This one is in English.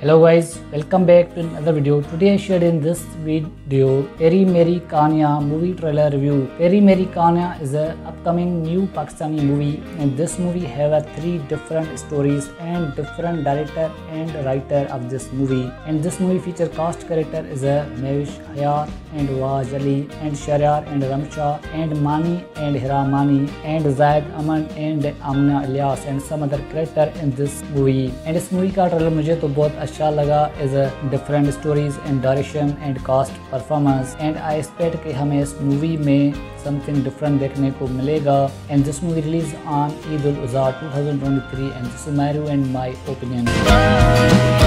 hello guys welcome back to another video. Today i shared in this video Teri Meri Kahaniyan movie trailer review. Teri Meri Kahaniyan is a upcoming new pakistani movie and this movie have a three different stories and different director and writer of this movie. And this movie feature cast character is a Mehwish Hayat and Wahaj Ali and Sharar and ramsha and mani and Hira Mani and Zahid Ahmed and Amna Ilyas and some other character in this movie. And this movie का trailer मुझे तो बहुत अच्छा लगा is different stories and direction and cast performance and I expect कि हमें इस movie में समथिंग डिफरेंट देखने को मिलेगा. And this movie release on Eid ul Adha 2023 and this is and my opinion